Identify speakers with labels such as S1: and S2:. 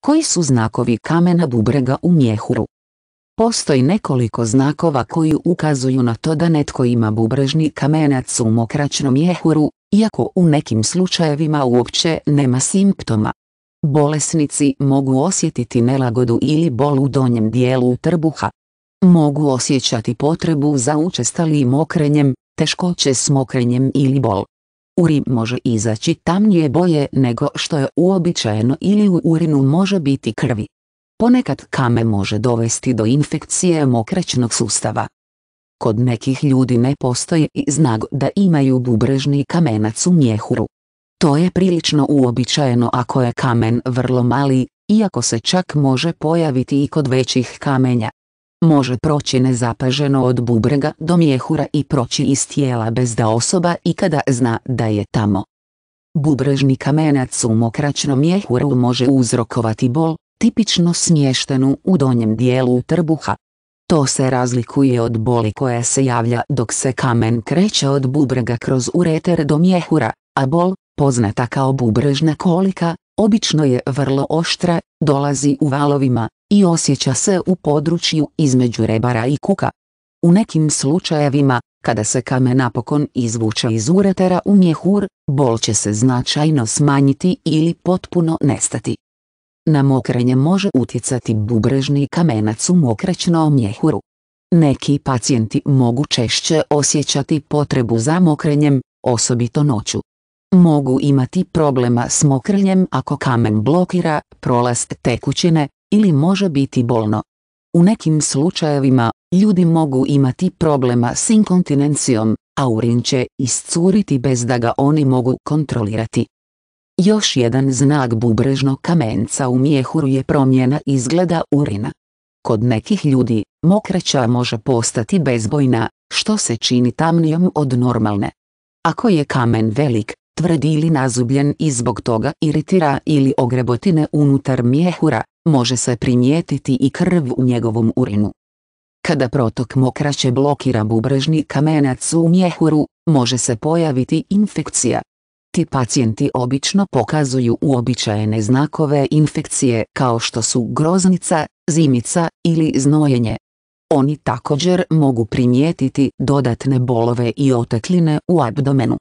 S1: Koji su znakovi kamena bubrega u mjehuru? Postoji nekoliko znakova koji ukazuju na to da netko ima bubrežni kamenac u mokračnom mjehuru, iako u nekim slučajevima uopće nema simptoma. Bolesnici mogu osjetiti nelagodu ili bol u donjem dijelu trbuha. Mogu osjećati potrebu za učestalim mokrenjem, teškoće s mokrenjem ili bol. Urin može izaći tamnije boje nego što je uobičajeno ili u urinu može biti krvi. Ponekad kame može dovesti do infekcije mokraćnog sustava. Kod nekih ljudi ne postoji i znak da imaju bubrežni kamenac u mjehuru. To je prilično uobičajeno ako je kamen vrlo mali, iako se čak može pojaviti i kod većih kamenja. Može proći nezapaženo od bubrega do mjehura i proći iz tijela bez da osoba ikada zna da je tamo. Bubrežni kamenac u mokračnom mjehuru može uzrokovati bol, tipično smještenu u donjem dijelu trbuha. To se razlikuje od boli koja se javlja dok se kamen kreće od bubrega kroz ureter do mjehura, a bol, poznata kao bubrežna kolika, obično je vrlo oštra, dolazi u valovima, i osjeća se u području između rebara i kuka. U nekim slučajevima, kada se kamen napokon izvuče iz uretera u mjehur, bol će se značajno smanjiti ili potpuno nestati. Na mokrenje može utjecati bubrežni kamenac u mokraćnom mjehuru. Neki pacijenti mogu češće osjećati potrebu za mokrenjem, osobito noću. Mogu imati problema s mokrenjem ako kamen blokira prolaz tekućine, ili može biti bolno. U nekim slučajevima, ljudi mogu imati problema s inkontinencijom, a urin će iscuriti bez da ga oni mogu kontrolirati. Još jedan znak bubrežnog kamenca u mjehuru je promjena izgleda urina. Kod nekih ljudi, mokraća može postati bezbojna, što se čini tamnijom od normalne. Ako je kamen velik, tvrd ili nazubljen i zbog toga iritira ili ogrebotine unutar mjehura, može se primijetiti i krv u njegovom urinu. Kada protok mokraće blokira bubrežni kamenac u mjehuru, može se pojaviti infekcija. Ti pacijenti obično pokazuju uobičajene znakove infekcije kao što su groznica, zimica ili znojenje. Oni također mogu primijetiti dodatne bolove i otekline u abdomenu.